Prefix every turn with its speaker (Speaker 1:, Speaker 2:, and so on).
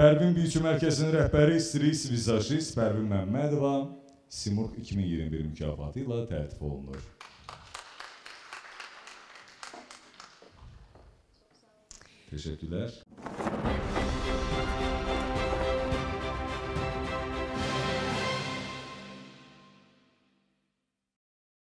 Speaker 1: Pərvin Büyükü Mərkəzinin rəhbəri stilist vizajist Pərvin Məmmədova Simurq 2021 mükafatı ilə təltif olunur. Teşekkürler.